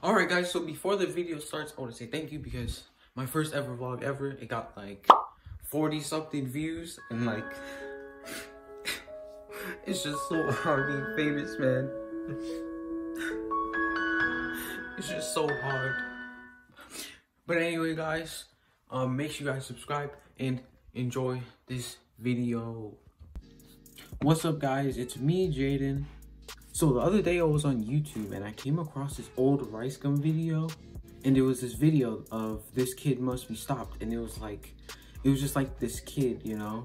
Alright guys, so before the video starts, I want to say thank you because my first ever vlog ever, it got like 40 something views and like it's just so hard being famous, man. It's just so hard. But anyway, guys, um, make sure you guys subscribe and enjoy this video. What's up, guys? It's me, Jaden. So the other day I was on YouTube and I came across this old RiceGum video and there was this video of this kid must be stopped and it was like it was just like this kid you know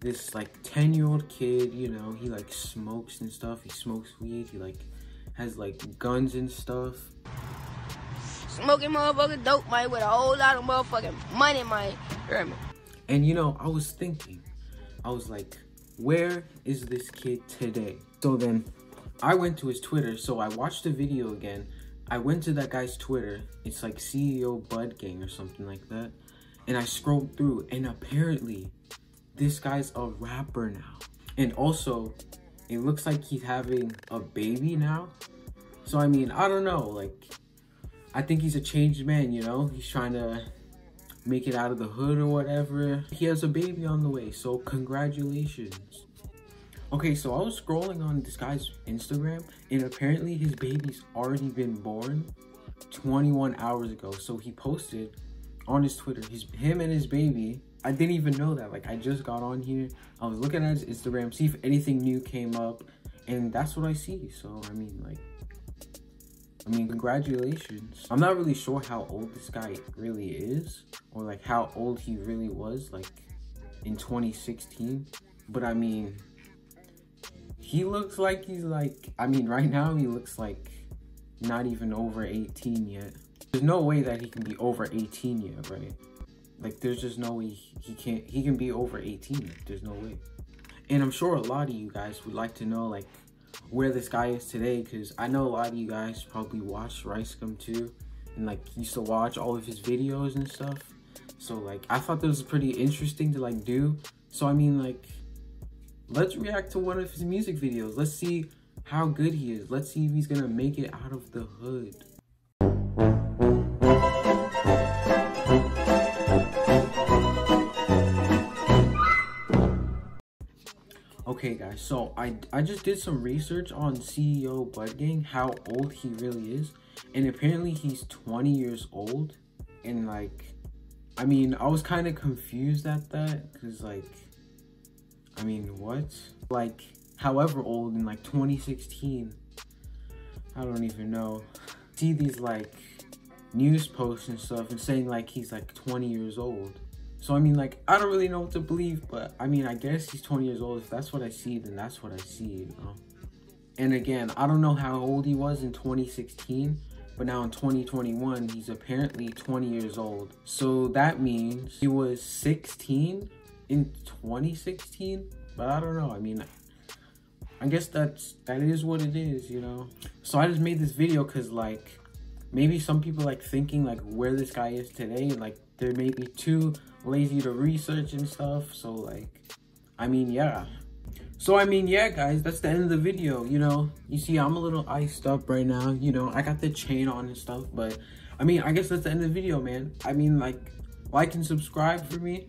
this like 10 year old kid you know he like smokes and stuff he smokes weed he like has like guns and stuff Smoking motherfucking dope, man, with a whole lot of motherfucking money, man. Hear me? and you know i was thinking i was like where is this kid today so then i went to his twitter so i watched the video again. I went to that guy's twitter. It's like ceo bud gang or something like that. And i scrolled through and apparently this guy's a rapper now. And also it looks like he's having a baby now. So i mean i don't know like i think he's a changed man you know? He's trying to make it out of the hood or whatever. He has a baby on the way, so congratulations. Okay, so I was scrolling on this guy's Instagram, and apparently his baby's already been born 21 hours ago. So he posted on his Twitter, his him and his baby. I didn't even know that. Like I just got on here. I was looking at his Instagram, see if anything new came up, and that's what I see. So I mean, like, I mean, congratulations. I'm not really sure how old this guy really is, or like how old he really was, like in 2016. But I mean, he looks like he's like, I mean, right now he looks like not even over 18 yet. There's no way that he can be over 18 yet, right? Like, there's just no way he can't, he can be over 18. There's no way. And I'm sure a lot of you guys would like to know, like, where this guy is today because I know a lot of you guys probably watched RiceGum too and like used to watch all of his videos and stuff. So like I thought this was pretty interesting to like do. So I mean like let's react to one of his music videos. Let's see how good he is. Let's see if he's gonna make it out of the hood. Okay guys, so I, I just did some research on CEO Bud Gang, how old he really is. And apparently he's 20 years old. And like, I mean, I was kind of confused at that. Cause like, I mean, what? Like, however old in like 2016, I don't even know. See these like news posts and stuff and saying like he's like 20 years old. So I mean, like, I don't really know what to believe, but I mean, I guess he's 20 years old. If that's what I see, then that's what I see, you know. And again, I don't know how old he was in 2016, but now in 2021, he's apparently 20 years old. So that means he was 16 in 2016, but I don't know. I mean, I guess that's that is what it is, you know. So I just made this video because like maybe some people like thinking like where this guy is today, and like they may be too lazy to research and stuff. So like, I mean, yeah. So I mean, yeah, guys, that's the end of the video. You know, you see, I'm a little iced up right now. You know, I got the chain on and stuff, but I mean, I guess that's the end of the video, man. I mean, like, like and subscribe for me.